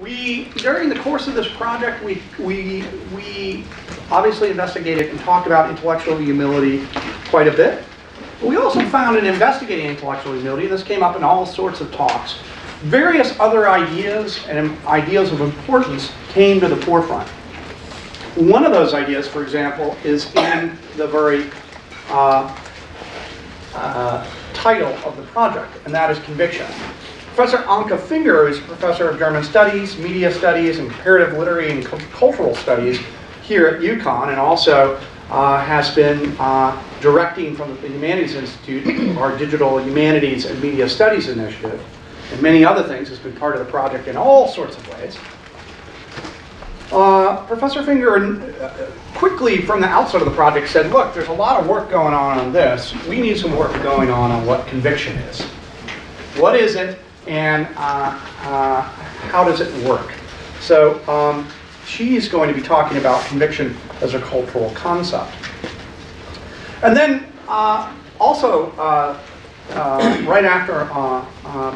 we, during the course of this project, we, we, we obviously investigated and talked about intellectual humility quite a bit. We also found in investigating intellectual humility, this came up in all sorts of talks, various other ideas and ideas of importance came to the forefront. One of those ideas, for example, is in the very uh, uh, title of the project, and that is conviction. Professor Anke Finger, who's professor of German studies, media studies, and comparative literary and cultural studies here at UConn, and also uh, has been uh, directing from the Humanities Institute our Digital Humanities and Media Studies Initiative, and many other things, has been part of the project in all sorts of ways. Uh, Professor Finger uh, quickly from the outset of the project said, look, there's a lot of work going on on this. We need some work going on on what conviction is. What is it and uh, uh, how does it work? So um, she's going to be talking about conviction as a cultural concept. And then uh, also, uh, right after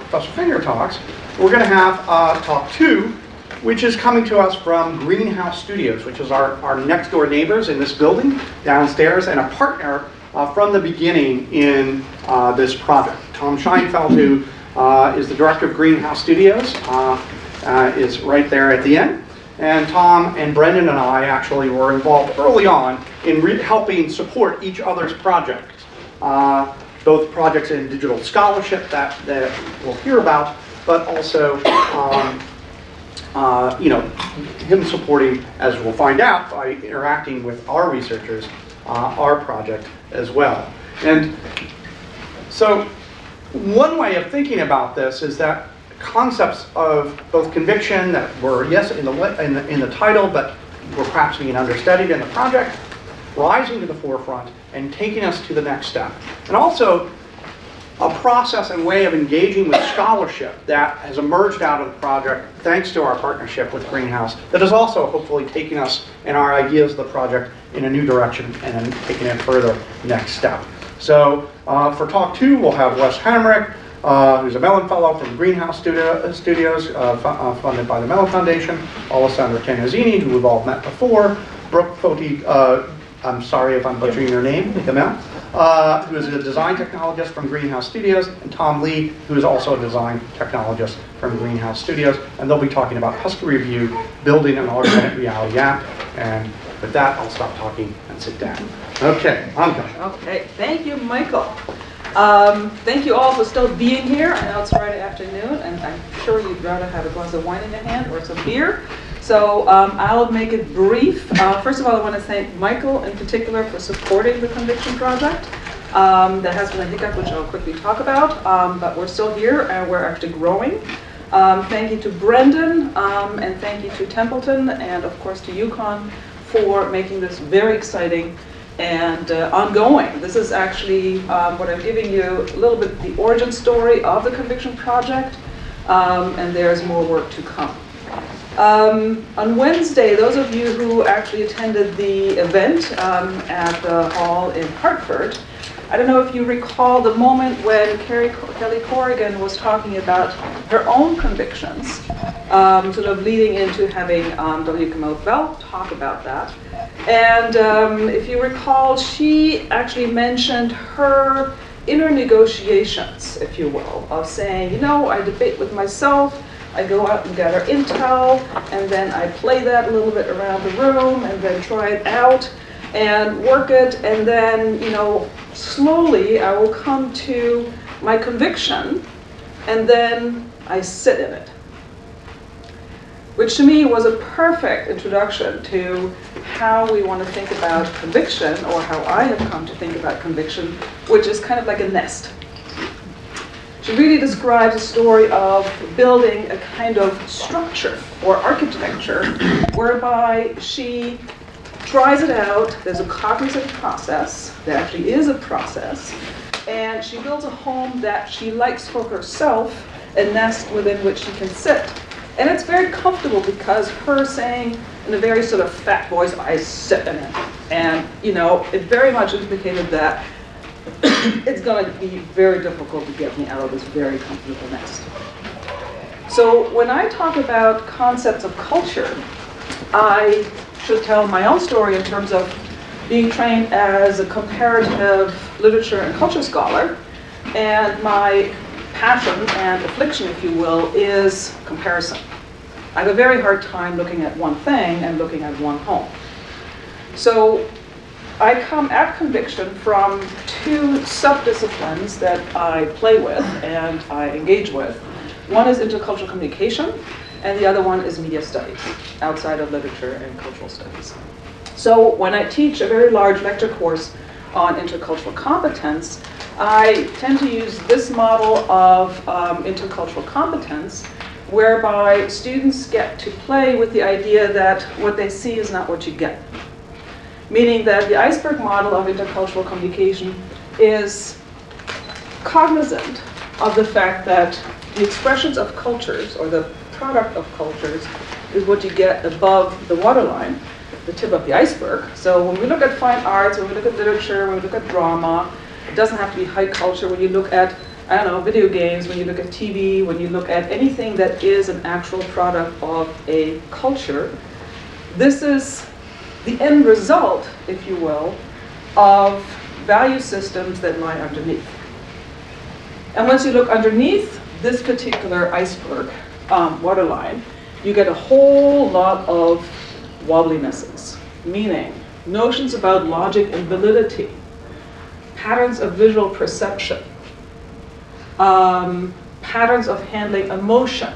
Professor Finger talks, we're going to have talk two which is coming to us from Greenhouse Studios, which is our, our next door neighbors in this building downstairs and a partner uh, from the beginning in uh, this project. Tom Scheinfeldt, who uh, is the director of Greenhouse Studios, uh, uh, is right there at the end. And Tom and Brendan and I actually were involved early on in helping support each other's projects. Uh, both projects in digital scholarship that, that we'll hear about, but also um, uh, you know, him supporting, as we'll find out, by interacting with our researchers, uh, our project as well. And so one way of thinking about this is that concepts of both conviction that were, yes, in the, in the, in the title, but were perhaps being understudied in the project, rising to the forefront and taking us to the next step. And also a process and way of engaging with scholarship that has emerged out of the project thanks to our partnership with Greenhouse that is also hopefully taking us and our ideas of the project in a new direction and then taking it further next step. So uh, for talk two, we'll have Wes Hamrick, uh, who's a Mellon Fellow from Greenhouse Studio, Studios, uh, uh funded by the Mellon Foundation, Alessandra Tanesini, who we've all met before, Brooke Foti, uh, I'm sorry if I'm butchering your name, Gemmell, uh, who is a design technologist from Greenhouse Studios, and Tom Lee, who is also a design technologist from Greenhouse Studios. And they'll be talking about Husky Review, building an augmented reality app. And with that, I'll stop talking and sit down. Okay, Anke. Okay, thank you, Michael. Um, thank you all for still being here. I know it's Friday afternoon, and I'm sure you'd rather have a glass of wine in your hand or some beer. So um, I'll make it brief. Uh, first of all, I want to thank Michael in particular for supporting the Conviction Project. Um, has been a hiccup, which I'll quickly talk about, um, but we're still here and we're actually growing. Um, thank you to Brendan, um, and thank you to Templeton, and of course to UConn for making this very exciting and uh, ongoing. This is actually um, what I'm giving you a little bit the origin story of the Conviction Project, and there's more work to come. Um, on Wednesday, those of you who actually attended the event um, at the hall in Hartford, I don't know if you recall the moment when Carrie, Kelly Corrigan was talking about her own convictions, um, sort of leading into having um, W. Kamau Bell talk about that. And um, if you recall, she actually mentioned her inner negotiations, if you will, of saying, you know, I debate with myself, I go out and gather intel, and then I play that a little bit around the room, and then try it out, and work it, and then, you know, slowly I will come to my conviction, and then I sit in it. Which to me was a perfect introduction to how we want to think about conviction, or how I have come to think about conviction, which is kind of like a nest. She really describes a story of building a kind of structure or architecture whereby she tries it out. There's a cognitive process. There actually is a process. And she builds a home that she likes for herself, a nest within which she can sit. And it's very comfortable because her saying in a very sort of fat voice, I sit in it. And, you know, it very much indicated that it's going to be very difficult to get me out of this very comfortable nest. So when I talk about concepts of culture, I should tell my own story in terms of being trained as a comparative literature and culture scholar. And my passion and affliction, if you will, is comparison. I have a very hard time looking at one thing and looking at one home. So I come at conviction from two subdisciplines that I play with and I engage with. One is intercultural communication, and the other one is media studies, outside of literature and cultural studies. So when I teach a very large lecture course on intercultural competence, I tend to use this model of um, intercultural competence whereby students get to play with the idea that what they see is not what you get. Meaning that the iceberg model of intercultural communication is cognizant of the fact that the expressions of cultures or the product of cultures is what you get above the waterline, the tip of the iceberg. So when we look at fine arts, when we look at literature, when we look at drama, it doesn't have to be high culture. When you look at, I don't know, video games, when you look at TV, when you look at anything that is an actual product of a culture, this is the end result, if you will, of value systems that lie underneath. And once you look underneath this particular iceberg um, waterline, you get a whole lot of wobblinesses, meaning notions about logic and validity, patterns of visual perception, um, patterns of handling emotion,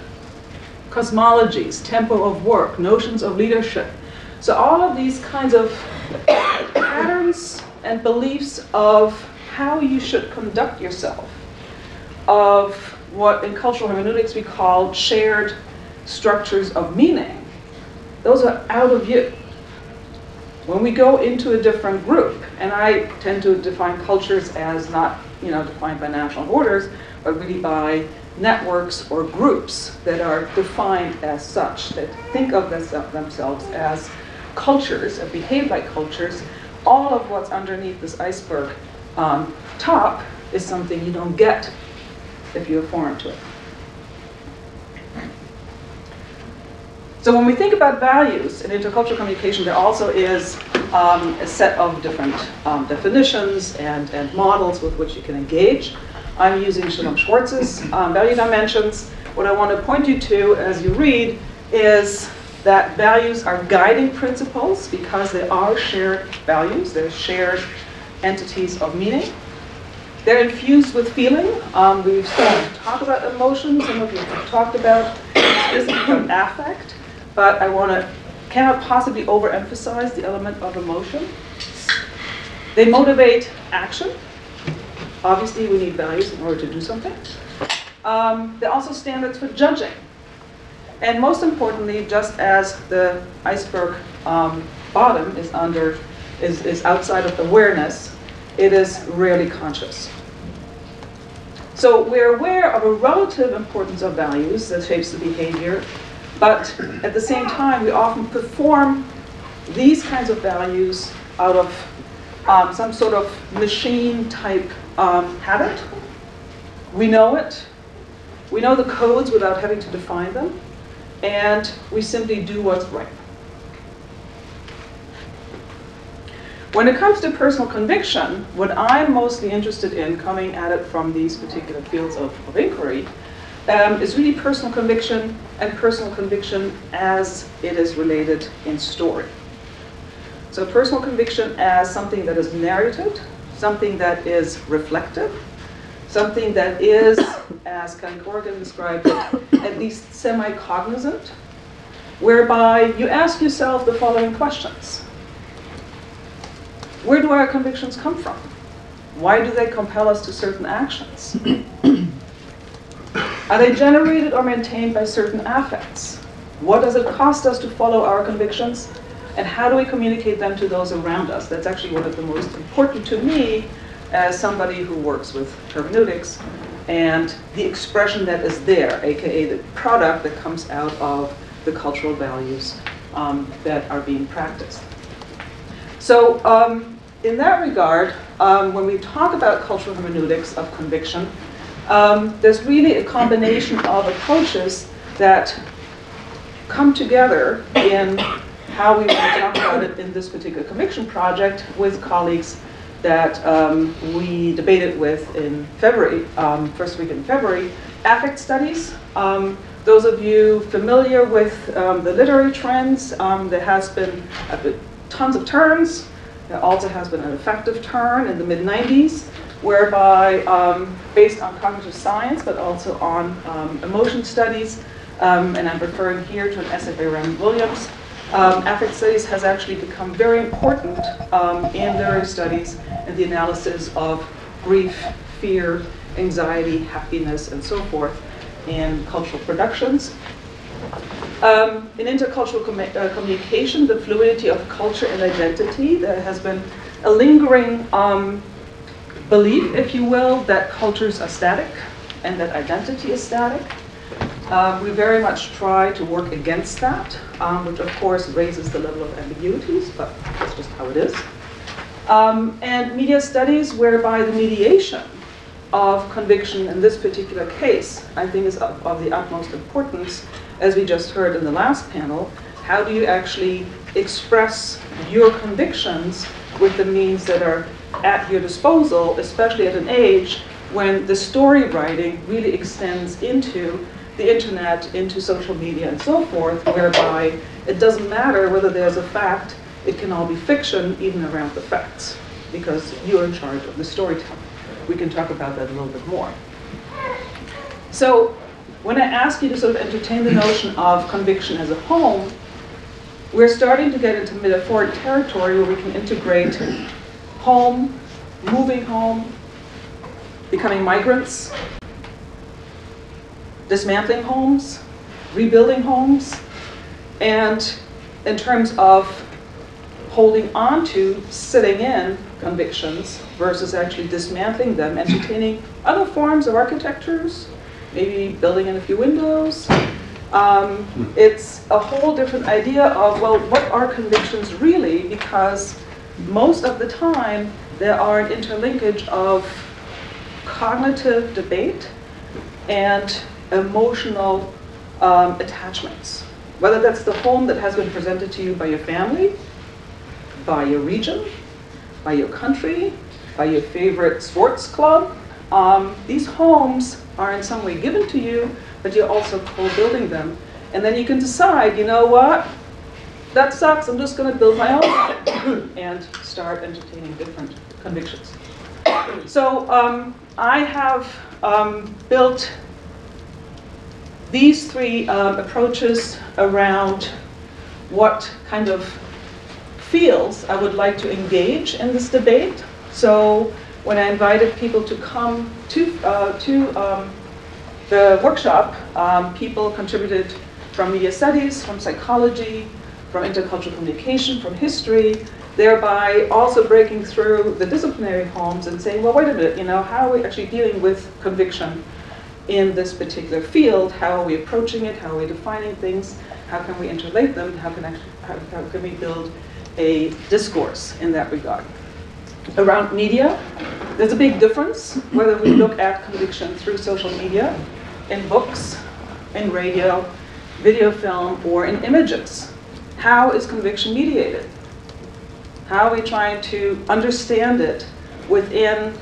cosmologies, tempo of work, notions of leadership. So all of these kinds of patterns and beliefs of how you should conduct yourself, of what in cultural hermeneutics we call shared structures of meaning, those are out of view. When we go into a different group, and I tend to define cultures as not, you know, defined by national borders, but really by networks or groups that are defined as such, that think of themselves as cultures and behave like cultures, all of what's underneath this iceberg um, top is something you don't get if you're foreign to it. So when we think about values in intercultural communication, there also is um, a set of different um, definitions and, and models with which you can engage. I'm using Shalom Schwartz's um, value dimensions. What I want to point you to as you read is that values are guiding principles because they are shared values, they're shared entities of meaning. They're infused with feeling. Um, we've started to talk about emotions, and what we've talked about This is affect, but I want to cannot possibly overemphasize the element of emotion. They motivate action. Obviously, we need values in order to do something. Um, they're also standards for judging. And most importantly, just as the iceberg um, bottom is under, is, is outside of awareness, it is rarely conscious. So we're aware of a relative importance of values that shapes the behavior, but at the same time, we often perform these kinds of values out of um, some sort of machine type um, habit. We know it. We know the codes without having to define them. And we simply do what's right. When it comes to personal conviction, what I'm mostly interested in, coming at it from these particular fields of, of inquiry, um, is really personal conviction and personal conviction as it is related in story. So personal conviction as something that is narrated, something that is reflective, something that is, as Ken Corrigan described it, at least semi-cognizant, whereby you ask yourself the following questions. Where do our convictions come from? Why do they compel us to certain actions? Are they generated or maintained by certain affects? What does it cost us to follow our convictions? And how do we communicate them to those around us? That's actually one of the most important to me as somebody who works with hermeneutics and the expression that is there, aka the product that comes out of the cultural values um, that are being practiced. So um, in that regard, um, when we talk about cultural hermeneutics of conviction, um, there's really a combination of approaches that come together in how we talk about it in this particular conviction project with colleagues that um, we debated with in February, um, first week in February, affect studies. Um, those of you familiar with um, the literary trends, um, there has been bit, tons of turns. There also has been an affective turn in the mid 90s, whereby, um, based on cognitive science, but also on um, emotion studies, um, and I'm referring here to an essay by Rand Williams, um, affect studies has actually become very important um, in literary studies and the analysis of grief, fear, anxiety, happiness, and so forth in cultural productions. Um, in intercultural commu- uh, communication, the fluidity of culture and identity, there has been a lingering um, belief, if you will, that cultures are static and that identity is static. Um, we very much try to work against that, um, which of course raises the level of ambiguities, but that's just how it is. Um, and media studies, whereby the mediation of conviction in this particular case, I think is of, of the utmost importance, as we just heard in the last panel. How do you actually express your convictions with the means that are at your disposal, especially at an age when the story writing really extends into the internet, into social media and so forth, whereby it doesn't matter whether there's a fact, it can all be fiction, even around the facts, because you're in charge of the storytelling. We can talk about that a little bit more. So when I ask you to sort of entertain the notion of conviction as a home, we're starting to get into metaphoric territory where we can integrate home, moving home, becoming migrants, dismantling homes, rebuilding homes, and in terms of holding on to, sitting in convictions versus actually dismantling them, entertaining other forms of architectures, maybe building in a few windows. Um, it's a whole different idea of, well, what are convictions really? Because most of the time, there are an interlinkage of cognitive debate and emotional um, attachments. Whether that's the home that has been presented to you by your family, by your region, by your country, by your favorite sports club. Um, these homes are in some way given to you, but you're also co-building them. And then you can decide, you know what? That sucks, I'm just gonna build my own and start entertaining different convictions. So um, I have um, built these three um, approaches around what kind of fields I would like to engage in this debate. So when I invited people to come to, uh, to um, the workshop, um, people contributed from media studies, from psychology, from intercultural communication, from history, thereby also breaking through the disciplinary homes and saying, well, wait a minute, you know, how are we actually dealing with conviction in this particular field? How are we approaching it? How are we defining things? How can we interlate them? How can, actually, how, how can we build a discourse in that regard? Around media, there's a big difference whether we look at conviction through social media, in books, in radio, video film, or in images. How is conviction mediated? How are we trying to understand it within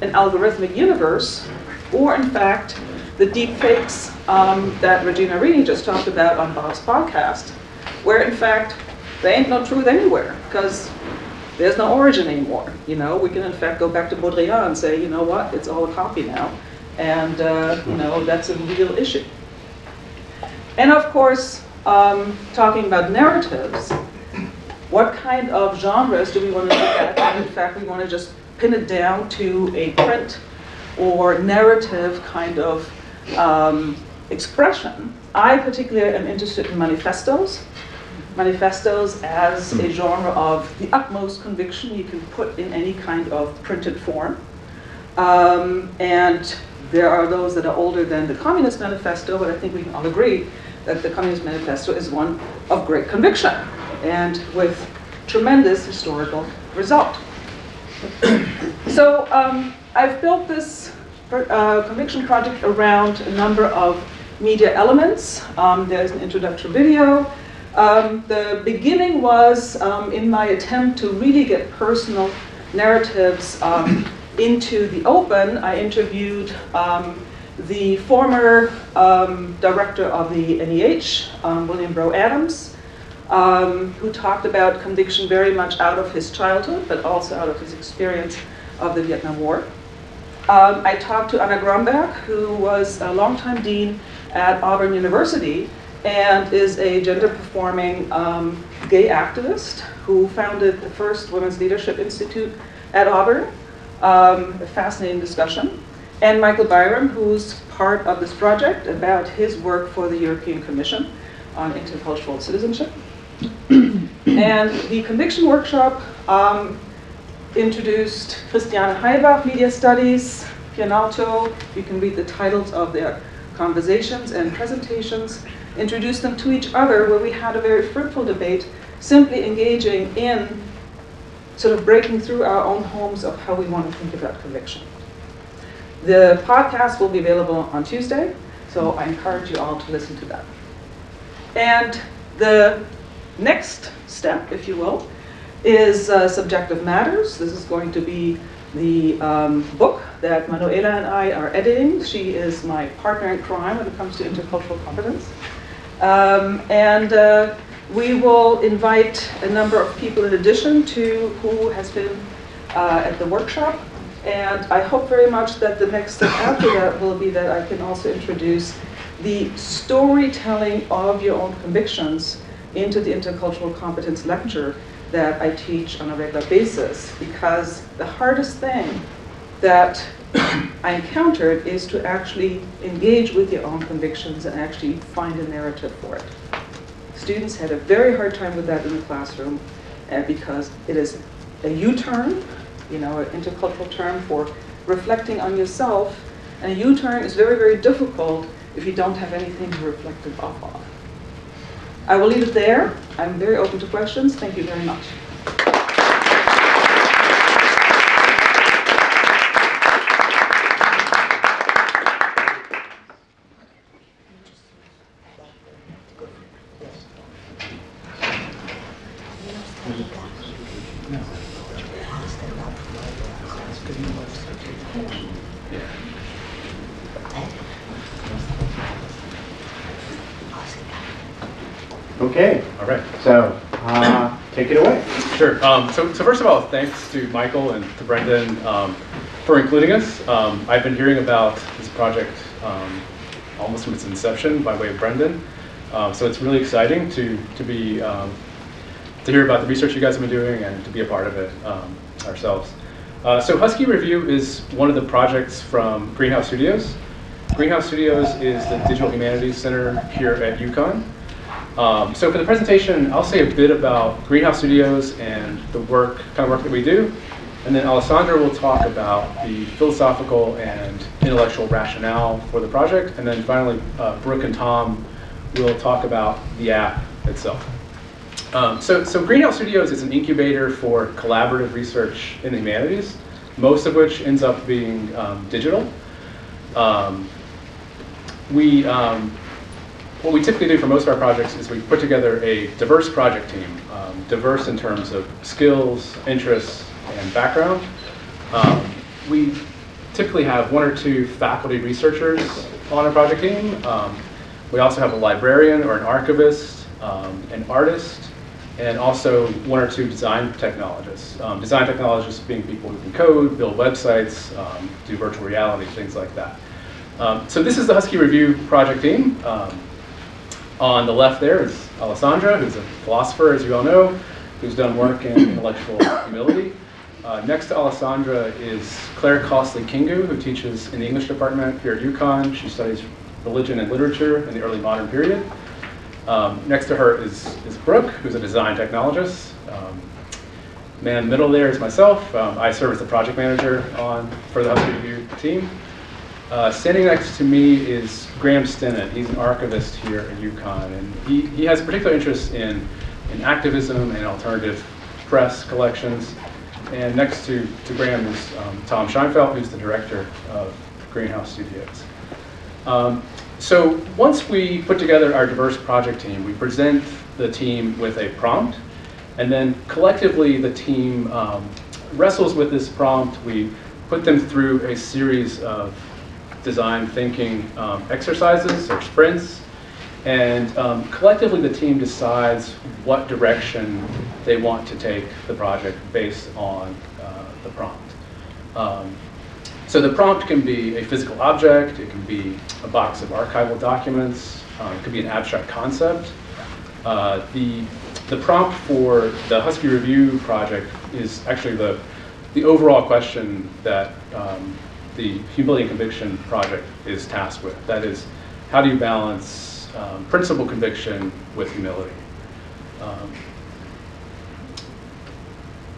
an algorithmic universe, or in fact, the deep fakes um, that Regina Rini just talked about on Bob's podcast, where in fact, they ain't no truth anywhere, because there's no origin anymore. You know, we can in fact go back to Baudrillard and say, you know what, it's all a copy now, and uh, you know that's a real issue. And of course, um, talking about narratives, what kind of genres do we want to look at? And in fact, we want to just pin it down to a print or narrative kind of um, expression. I particularly am interested in manifestos. Manifestos as a genre of the utmost conviction you can put in any kind of printed form. Um, and there are those that are older than the Communist Manifesto, but I think we can all agree that the Communist Manifesto is one of great conviction and with tremendous historical result. so um, I've built this uh, conviction project around a number of media elements. Um, there's an introductory video. Um, the beginning was um, in my attempt to really get personal narratives um, into the open. I interviewed um, the former um, director of the NEH, um, William Bro Adams, who talked about conviction very much out of his childhood, but also out of his experience of the Vietnam War. I talked to Anna Gramberg, who was a longtime dean at Auburn University and is a gender performing um, gay activist who founded the first Women's Leadership Institute at Auburn. Um, a fascinating discussion. And Michael Byram, who's part of this project about his work for the European Commission on intercultural citizenship. and the conviction workshop um, introduced Christiane Heibach, Media Studies, Pianalto. You can read the titles of their conversations and presentations. Introduced them to each other where we had a very fruitful debate, simply engaging in sort of breaking through our own homes of how we want to think about conviction. The podcast will be available on Tuesday, so I encourage you all to listen to that. And the next step, if you will, is uh, Subjective Matters. This is going to be the um, book that Manuela and I are editing. She is my partner in crime when it comes to intercultural competence. Um, and uh, we will invite a number of people in addition to who has been uh, at the workshop. And I hope very much that the next step after that will be that I can also introduce the storytelling of your own convictions into the intercultural competence lecture that I teach on a regular basis. Because the hardest thing that I encountered is to actually engage with your own convictions and actually find a narrative for it. Students had a very hard time with that in the classroom uh, because it is a U-turn, you know, an intercultural term for reflecting on yourself. And a U-turn is very, very difficult if you don't have anything to reflect it off of. I will leave it there. I'm very open to questions. Thank you very much. Okay, All right. so uh, take it away. Sure. Um, so, so first of all, thanks to Michael and to Brendan um, for including us. Um, I've been hearing about this project um, almost from its inception by way of Brendan. Um, so it's really exciting to to be um, to hear about the research you guys have been doing and to be a part of it ourselves. Uh, so Husky Review is one of the projects from Greenhouse Studios. Greenhouse Studios is the Digital Humanities Center here at UConn. Um, so for the presentation, I'll say a bit about Greenhouse Studios and the work, kind of work that we do, and then Alessandra will talk about the philosophical and intellectual rationale for the project, and then finally, uh, Brooke and Tom will talk about the app itself. Um, so, so Greenhouse Studios is an incubator for collaborative research in the humanities, most of which ends up being um, digital. Um, we, um, what we typically do for most of our projects is we put together a diverse project team, um, diverse in terms of skills, interests, and background. Um, we typically have one or two faculty researchers on our project team. Um, we also have a librarian or an archivist, um, an artist, and also one or two design technologists. Um, design technologists being people who can code, build websites, um, do virtual reality, things like that. So this is the Husky Review project team. On the left there is Alessandra, who's a philosopher, as you all know, who's done work in intellectual humility. Uh, next to Alessandra is Claire Costley King'oo, who teaches in the English department here at UConn. She studies religion and literature in the early modern period. Um, next to her is, is Brooke, who's a design technologist. Um, man in the middle there is myself. Um, I serve as the project manager on for the Husky Review team. Uh, standing next to me is Graham Stinnett. He's an archivist here at UConn, and he, he has particular interest in, in activism and alternative press collections. And next to, to Graham is um, Tom Scheinfeldt, who's the director of Greenhouse Studios. Um, so once we put together our diverse project team, we present the team with a prompt, and then collectively the team um, wrestles with this prompt. We put them through a series of design thinking um, exercises or sprints, and um, collectively the team decides what direction they want to take the project based on uh, the prompt. Um, so the prompt can be a physical object, it can be a box of archival documents, uh, it could be an abstract concept. Uh, the, the prompt for the Husky Review project is actually the, the overall question that um, the Humility and Conviction project is tasked with. That is, how do you balance um, principle conviction with humility? Um,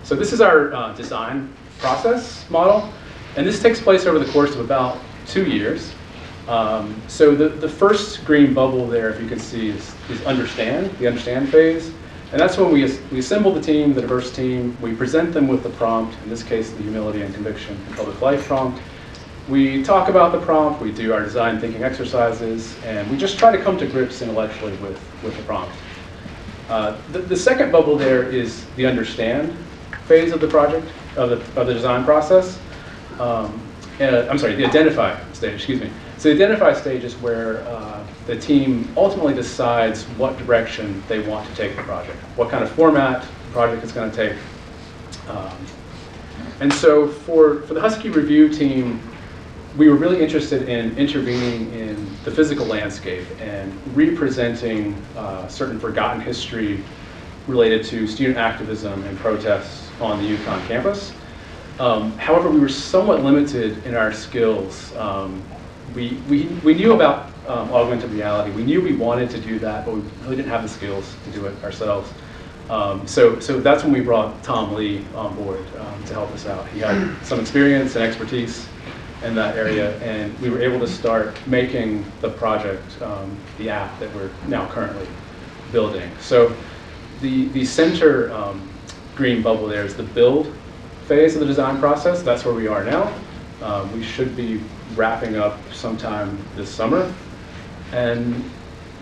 so this is our uh, design process model. And this takes place over the course of about two years. Um, so the, the first green bubble there, if you can see, is, is understand, the understand phase. And that's when we, we assemble the team, the diverse team, we present them with the prompt, in this case, the humility and conviction and public life prompt. We talk about the prompt, we do our design thinking exercises, and we just try to come to grips intellectually with, with the prompt. Uh, the, the second bubble there is the understand phase of the project, of the, of the design process. Um, uh, I'm sorry, the identify stage, excuse me. So the identify stage is where uh, the team ultimately decides what direction they want to take the project, what kind of format the project is going to take. Um, and so for, for the Husky review team, we were really interested in intervening in the physical landscape and representing uh, certain forgotten history related to student activism and protests on the UConn campus. Um, however, we were somewhat limited in our skills. Um, we, we, we knew about um, augmented reality. We knew we wanted to do that, but we really didn't have the skills to do it ourselves. Um, so, so that's when we brought Tom Lee on board um, to help us out. He had some experience and expertise in that area, and we were able to start making the project, um, the app that we're now currently building. So the, the center um, green bubble there is the build phase of the design process. That's where we are now. Um, we should be wrapping up sometime this summer. And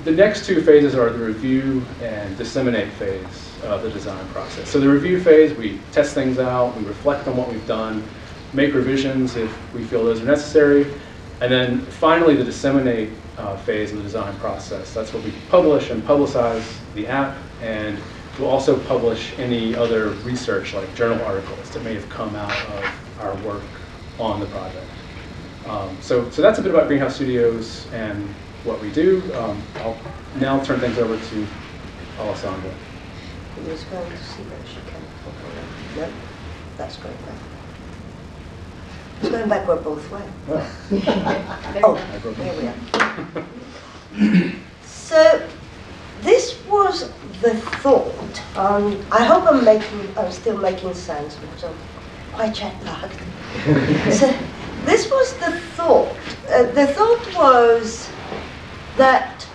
the next two phases are the review and disseminate phase of the design process. So the review phase, we test things out, we reflect on what we've done, make revisions if we feel those are necessary, and then finally the disseminate uh, phase of the design process. That's where we publish and publicize the app and We'll also publish any other research, like journal articles, that may have come out of our work on the project. Um, so, so that's a bit about Greenhouse Studios and what we do. Um, I'll now turn things over to Alessandra. Going to see she can. No, that's back. It's going backward both ways. Oh, here we are. So, this was the thought. Um, I hope I'm making, I'm still making sense because I'm quite jet lagged. so this was the thought. Uh, the thought was that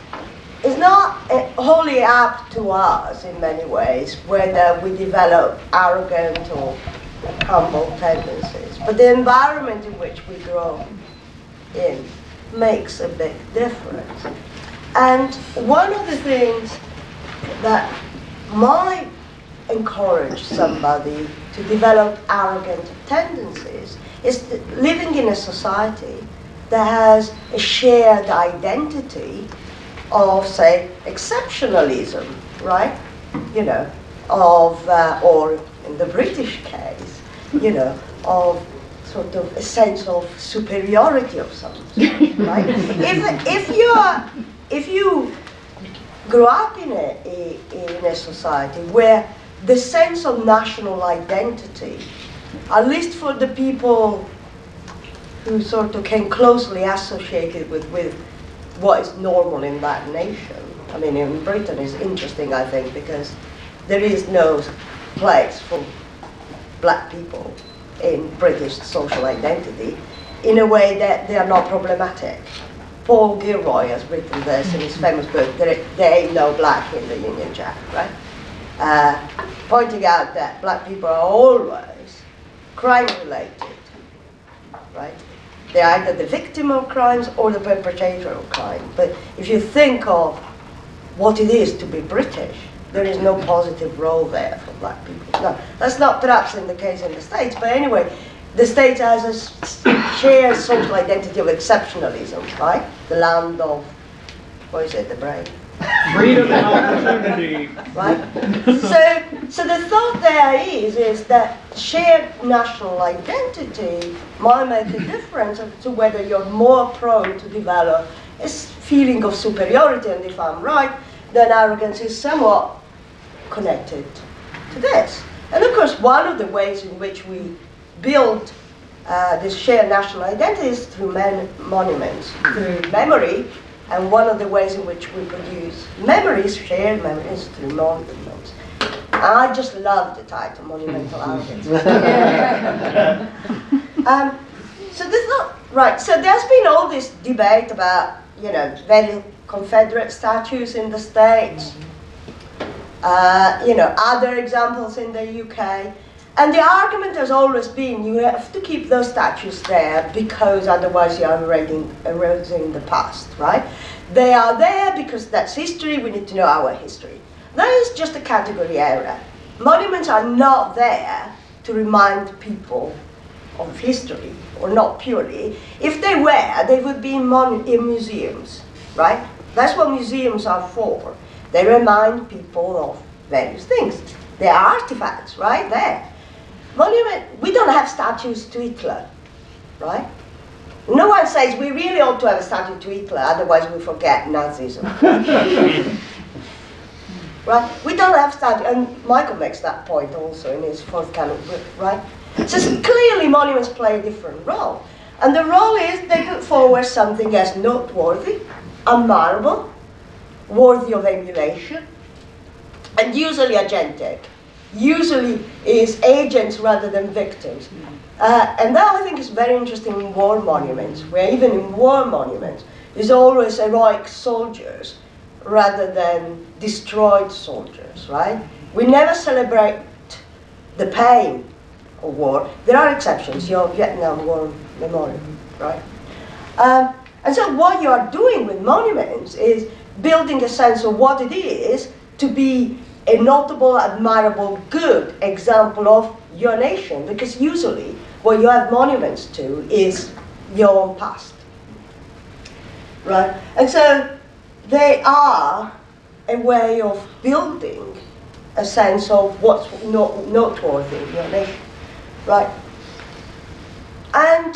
it's not uh, wholly up to us in many ways whether we develop arrogant or humble tendencies, but the environment in which we grow in makes a big difference. And one of the things that might encourage somebody to develop arrogant tendencies is living in a society that has a shared identity of, say, exceptionalism, right? You know, of, uh, or in the British case, you know, of sort of a sense of superiority of some sort, right? if, if you're if you grow up in a, a, in a society where the sense of national identity, at least for the people who sort of came closely associated with, with what is normal in that nation. I mean, in Britain is interesting, I think, because there is no place for black people in British social identity in a way that they are not problematic. Paul Gilroy has written this in his famous book, There, there Ain't No Black in the Union Jack, right? Uh, pointing out that black people are always crime related, right? They're either the victim of crimes or the perpetrator of crime. But if you think of what it is to be British, there is no positive role there for black people. No, that's not perhaps in the case in the States, but anyway, the States has a shared social identity of exceptionalism, right? The land of, what is it, the brain? Freedom and opportunity. right? so, so the thought there is, is that shared national identity might make a difference as to whether you're more prone to develop a feeling of superiority, and if I'm right, then arrogance is somewhat connected to this. And of course, one of the ways in which we build uh, this shared national identity is through man- monuments, through memory, and one of the ways in which we produce memories, shared memories, through monuments. I just love the title, Monumental Arrogance. um, so this not right. So there's been all this debate about you know very Confederate statues in the states. Uh, you know other examples in the UK. And the argument has always been you have to keep those statues there because otherwise you are eroding, eroding the past, right? They are there because that's history, we need to know our history. That is just a category error. Monuments are not there to remind people of history, or not purely. If they were, they would be in, in museums, right? That's what museums are for. They remind people of various things. They are artifacts, right there. Monument, we don't have statues to Hitler, right? No one says we really ought to have a statue to Hitler, otherwise we forget Nazism. right? We don't have statues, and Michael makes that point also in his forthcoming book, right? So clearly monuments play a different role. And the role is they put forward something as noteworthy, admirable, worthy of emulation, and usually agentic. Usually is agents rather than victims. Uh, and that I think is very interesting in war monuments, where even in war monuments, there's always heroic soldiers rather than destroyed soldiers, right? We never celebrate the pain of war. There are exceptions, your Vietnam War Memorial, right? Um, and so what you are doing with monuments is building a sense of what it is to be a notable, admirable, good example of your nation, because usually what you have monuments to is your own past. Right? And so they are a way of building a sense of what's not noteworthy in your nation. Right? And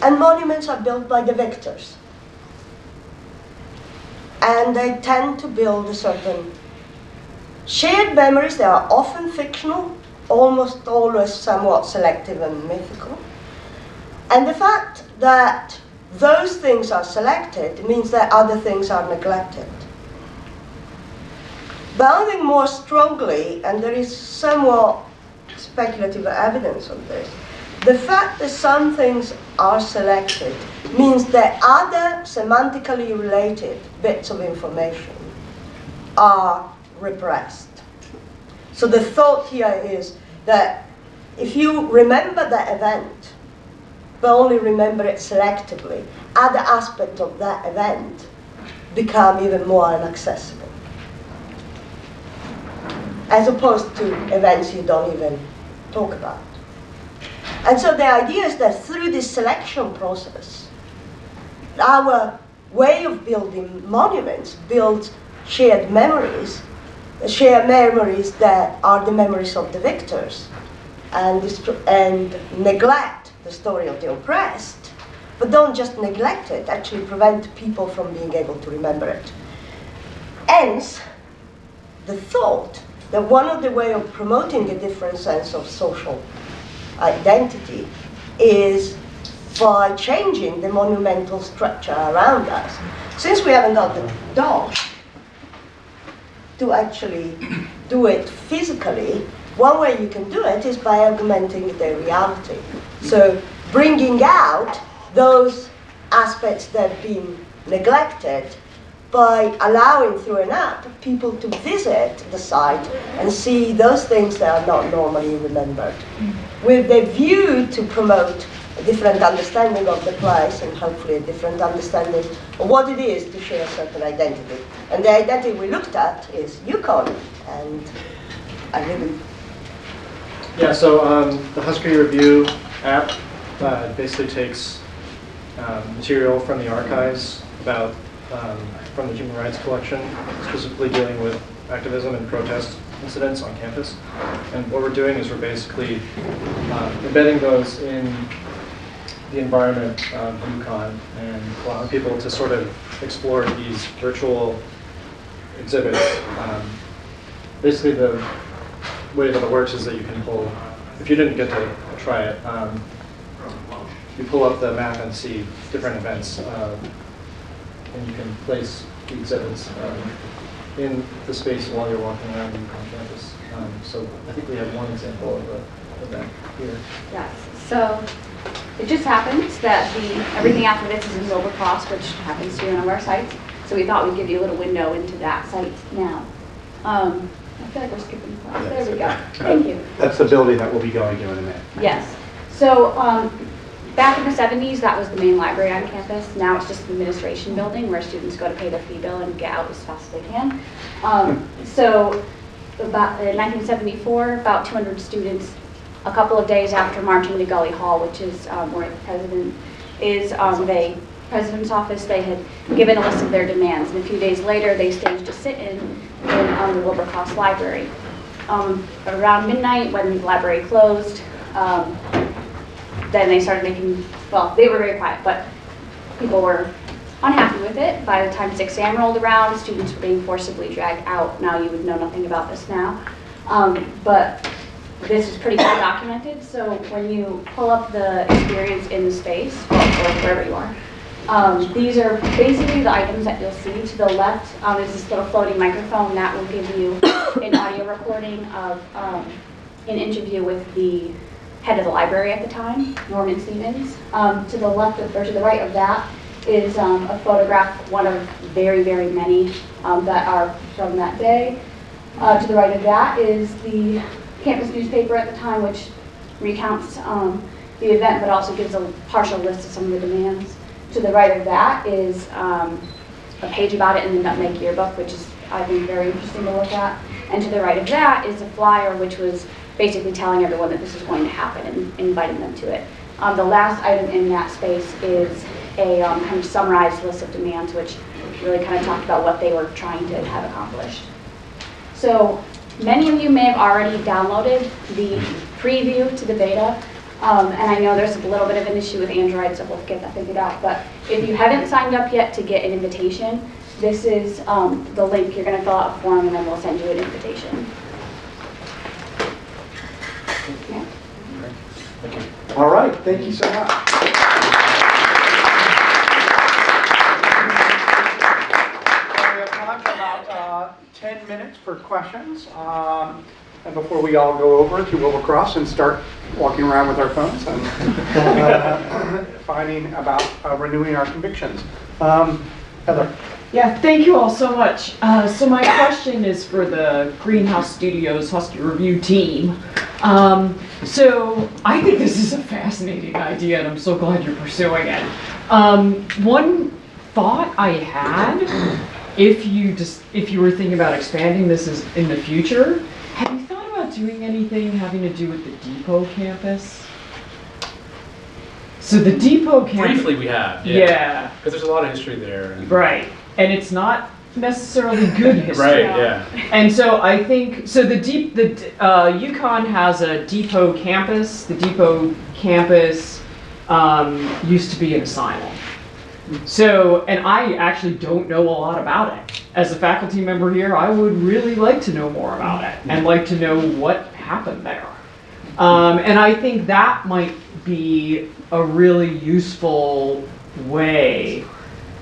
and monuments are built by the victors. And they tend to build a certain shared memories. They are often fictional, almost always somewhat selective and mythical. And the fact that those things are selected means that other things are neglected. Think more strongly, and there is somewhat speculative evidence on this, the fact that some things are selected means that other semantically related bits of information are repressed. So the thought here is that if you remember that event, but only remember it selectively, other aspects of that event become even more inaccessible. As opposed to events you don't even talk about. And so the idea is that through this selection process, our way of building monuments builds shared memories, shared memories that are the memories of the victors, and, and neglect the story of the oppressed, but don't just neglect it, actually prevent people from being able to remember it. Hence, the thought that one of the way of promoting a different sense of social identity is by changing the monumental structure around us. Since we haven't got the dosh to actually do it physically, one way you can do it is by augmenting the reality. So bringing out those aspects that have been neglected by allowing through an app people to visit the site and see those things that are not normally remembered with the view to promote a different understanding of the place and hopefully a different understanding of what it is to share a certain identity. And the identity we looked at is UConn, and I really Yeah, so um, the Husky Review app uh, basically takes um, material from the archives about, um, from the Human Rights Collection, specifically dealing with activism and protest incidents on campus. And what we're doing is we're basically uh, embedding those in the environment of UConn and allowing people to sort of explore these virtual exhibits. Um, Basically, the way that it works is that you can pull, if you didn't get to try it, um, you pull up the map and see different events, uh, and you can place the exhibits um, in the space while you're walking around UConn campus. Um, So I think we have one example of a event here. Yes, so it just happens that the, everything after this is in Wilbur Cross, which happens to be one of our sites. So we thought we'd give you a little window into that site now. Um, I feel like we're skipping slides. There we go. Thank you. That's the building that we'll be going to in a minute. Yes. So, um, back in the seventies, that was the main library on campus. Now it's just an administration building where students go to pay their fee bill and get out as fast as they can. Um, so, about, in nineteen seventy-four, about two hundred students, a couple of days after marching to Gulley Hall, which is, um, where the president is, um, they, president's office, they had given a list of their demands. And a few days later, they staged a sit-in in, um, the Wilbur Cross Library. Um, around midnight, when the library closed, um, then they started making, well, they were very quiet, but people were unhappy with it. By the time 6 a.m. rolled around, students were being forcibly dragged out. Now you would know nothing about this now. Um, but this is pretty well documented, so when you pull up the experience in the space, or wherever you are, um, these are basically the items that you'll see. To the left um, is this little floating microphone that will give you an audio recording of um, an interview with the head of the library at the time, Norman Stevens. Um, to the left of, or to the right of that is um, a photograph, one of very, very many um, that are from that day. Uh, to the right of that is the campus newspaper at the time, which recounts um, the event, but also gives a partial list of some of the demands. To the right of that is um, a page about it in the Nutmeg Yearbook, which is, I think, very interesting to look at. And to the right of that is a flyer, which was basically telling everyone that this is going to happen and inviting them to it. Um, the last item in that space is a um, kind of summarized list of demands, which really kind of talked about what they were trying to have accomplished. So many of you may have already downloaded the preview to the beta. Um, and I know there's a little bit of an issue with Android, so we'll get that figured out. But if you haven't signed up yet to get an invitation, this is um, the link. You're going to fill out a form, and then we'll send you an invitation. Yeah. Thank you. All right, thank you so much. We have time for about uh, 10 minutes for questions. Um, And before we all go over to Wilbur Cross and start walking around with our phones and uh, finding about uh, renewing our convictions. Um, Heather? Yeah, thank you all so much. Uh, so my question is for the Greenhouse Studios Husky Review team. Um, so I think this is a fascinating idea, and I'm so glad you're pursuing it. Um, one thought I had, if you just if you were thinking about expanding this is in the future, have you thought about doing anything having to do with the Depot campus? So the Depot campus. Briefly, we have, yeah. Yeah. Because there's a lot of history there. Right. And it's not necessarily good history. Right, yeah. And so I think so. The deep the uh, UConn has a depot campus. The depot campus um, used to be an asylum. So, and I actually don't know a lot about it. As a faculty member here, I would really like to know more about it and like to know what happened there. Um, and I think that might be a really useful way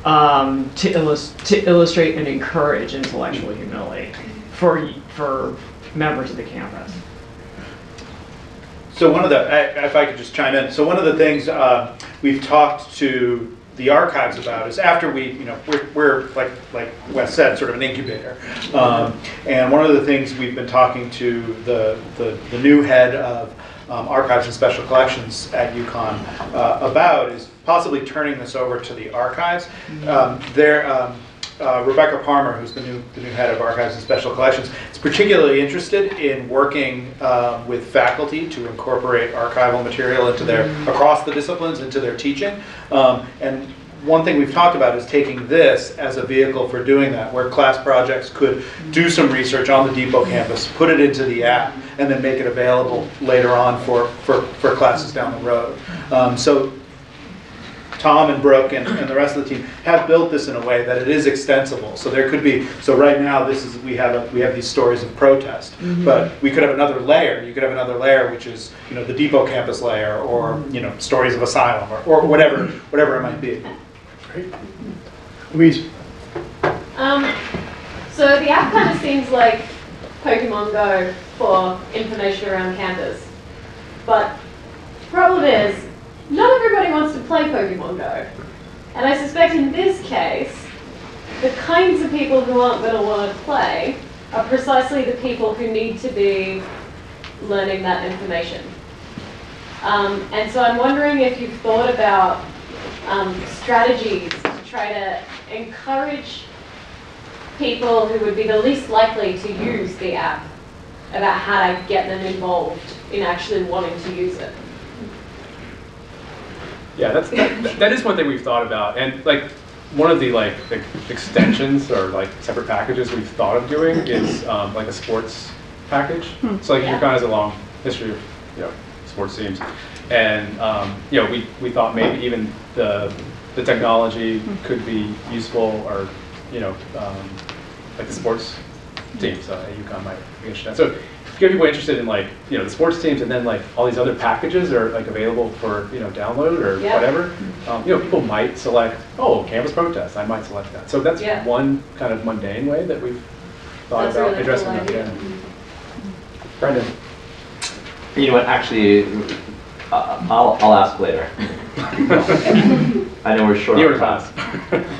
um, to, to illustrate and encourage intellectual humility for, for members of the campus. So one of the, if I could just chime in, so one of the things uh, we've talked to the archives about is after we, you know, we're, we're like, like Wes said, sort of an incubator. Um, And one of the things we've been talking to the, the, the new head of um, Archives and Special Collections at UConn uh, about is possibly turning this over to the archives. Um, There, um, uh, Rebecca Palmer, who's the new, the new head of Archives and Special Collections, is particularly interested in working um, with faculty to incorporate archival material into their, across the disciplines, into their teaching. Um, And one thing we've talked about is taking this as a vehicle for doing that, where class projects could do some research on the Depot campus, put it into the app, and then make it available later on for, for, for classes down the road. Um, So Tom and Brooke and, and the rest of the team have built this in a way that it is extensible. So there could be, so right now, this is, we have, a- we have these stories of protest. But we could have another layer, you could have another layer, which is, you know, the Depot campus layer, or, you know, stories of asylum, or, or whatever, whatever it might be. Louise? Um, so the app kind of seems like Pokemon Go for information around campus. But the problem is, not everybody wants to play Pokemon Go. And I suspect in this case, the kinds of people who aren't going to want to play are precisely the people who need to be learning that information. Um, and so I'm wondering if you've thought about um, strategies to try to encourage people who would be the least likely to use the app about how to get them involved in actually wanting to use it. Yeah, that's, that, that is one thing we've thought about, and like, one of the like ex- extensions or like separate packages we've thought of doing is um, like a sports package. So like Yeah. UConn has a long history of, you know, sports teams. And, um, you know, we, we thought maybe even the, the technology could be useful or, you know, um, like the sports teams, uh, at UConn might be interested. So if you have people interested in like, you know, the sports teams and then like all these other packages are like available for, you know, download or Yeah. whatever, um, you know, people might select, oh, campus protest, I might select that. So that's Yeah. one kind of mundane way that we've thought That's about really addressing cool that. idea. yeah. Brendan? You know what, actually, uh, I'll, I'll ask later. I know we're short You're on time.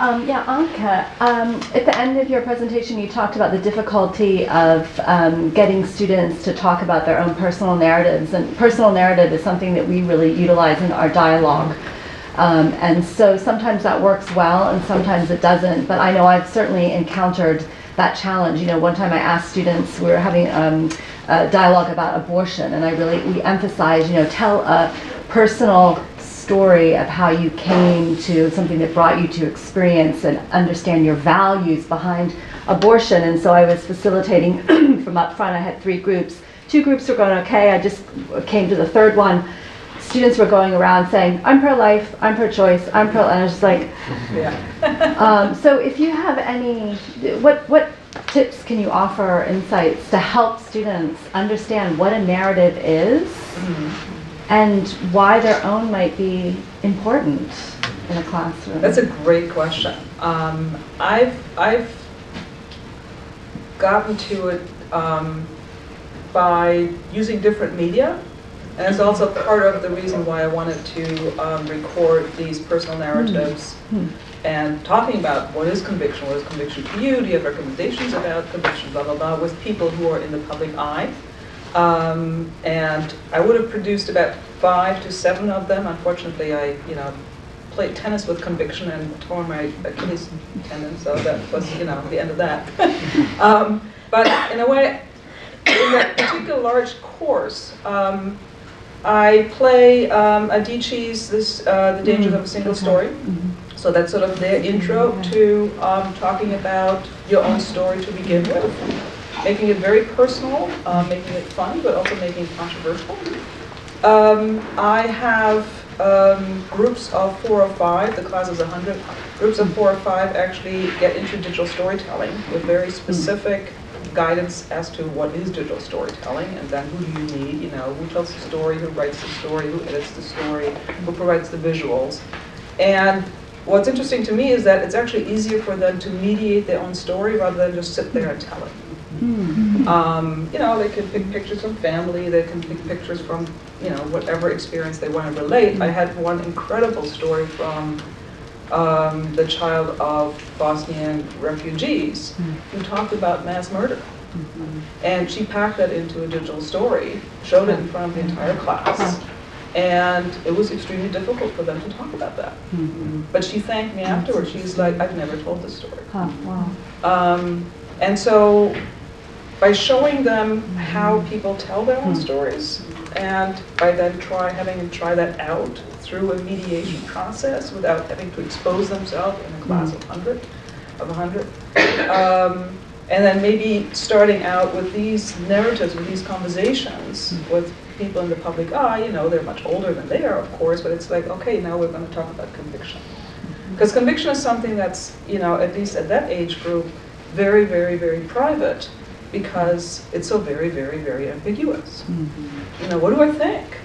Um, yeah, Anke, um, at the end of your presentation, you talked about the difficulty of um, getting students to talk about their own personal narratives. And personal narrative is something that we really utilize in our dialogue. Um, and so sometimes that works well and sometimes it doesn't. But I know I've certainly encountered that challenge. You know, one time I asked students, we were having um, a dialogue about abortion, and I really, we emphasized, you know, tell a personal story of how you came to something that brought you to experience and understand your values behind abortion. And so I was facilitating from up front. I had three groups. Two groups were going okay. I just came to the third one. Students were going around saying, I'm pro-life, I'm pro-choice, I'm pro, and I was just like, Yeah. um, so if you have any, what, what tips can you offer or insights to help students understand what a narrative is and why their own might be important in a classroom? That's a great question. Um, I've, I've gotten to it um, by using different media. And it's also part of the reason why I wanted to um, record these personal narratives and talking about what is conviction, what is conviction to you, do you have recommendations about conviction, blah, blah, blah, with people who are in the public eye. Um, and I would have produced about five to seven of them. Unfortunately, I, you know, played tennis with conviction and tore my Achilles tendon, so that was, you know, the end of that. um, but in a way, in that particular large course, um, I play um, Adichie's this, uh, The Dangers of a Single Story. So that's sort of their intro to um, talking about your own story to begin with, making it very personal, uh, making it fun, but also making it controversial. Um, I have um, groups of four or five, the class is 100, groups of four or five actually get into digital storytelling with very specific guidance as to what is digital storytelling and then who do you need, you know, who tells the story, who writes the story, who edits the story, who provides the visuals. And what's interesting to me is that it's actually easier for them to mediate their own story rather than just sit there and tell it. Um, you know, they can pick pictures from family, they can pick pictures from, you know, whatever experience they want to relate. I had one incredible story from um, the child of Bosnian refugees who talked about mass murder. And she packed that into a digital story, showed it in front of the entire class, and it was extremely difficult for them to talk about that. But she thanked me afterwards. She's like, I've never told this story. Huh, wow. Um, and so by showing them mm-hmm. how people tell their own mm-hmm. stories, and by then try having them try that out through a mediation process without having to expose themselves in a mm-hmm. class of hundred, of a hundred, um, and then maybe starting out with these narratives, with these conversations with people in the public eye. You know, they're much older than they are, of course, but it's like, okay, now we're going to talk about conviction. Because conviction is something that's, you know, at least at that age group, very, very, very private because it's so very, very, very ambiguous. You know, what do I think?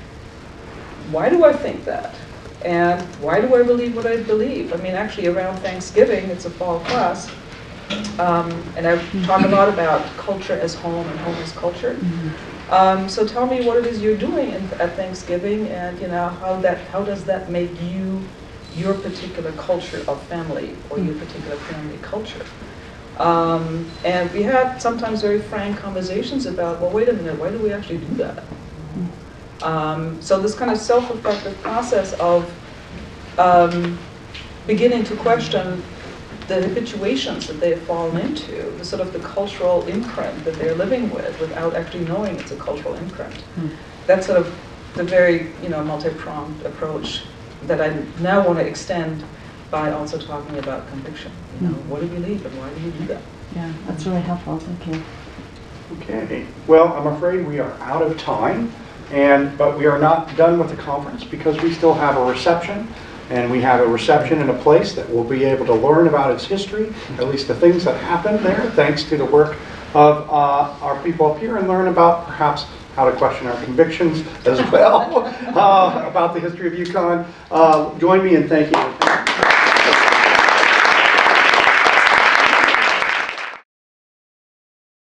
Why do I think that? And why do I believe what I believe? I mean, actually, around Thanksgiving, it's a fall class, um, and I talk a lot about culture as home and home as culture. Um, so tell me what it is you're doing in, at Thanksgiving, and you know how that how does that make you your particular culture of family or your particular family culture? Um, and we had sometimes very frank conversations about, well, wait a minute, why do we actually do that? Um, so this kind of self-reflective process of um, beginning to question the habituations that they've fallen into, the sort of the cultural imprint that they're living with without actually knowing it's a cultural imprint. That's sort of the very, you know, multi-pronged approach that I now want to extend by also talking about conviction. You know, what do you believe and why do you do that? Yeah, that's really helpful, thank you. Okay, well, I'm afraid we are out of time, and, but we are not done with the conference because we still have a reception, and we have a reception in a place that we'll be able to learn about its history, at least the things that happened there, thanks to the work of uh, our people up here, and learn about perhaps how to question our convictions as well, uh, about the history of UConn. Uh, Join me in thanking the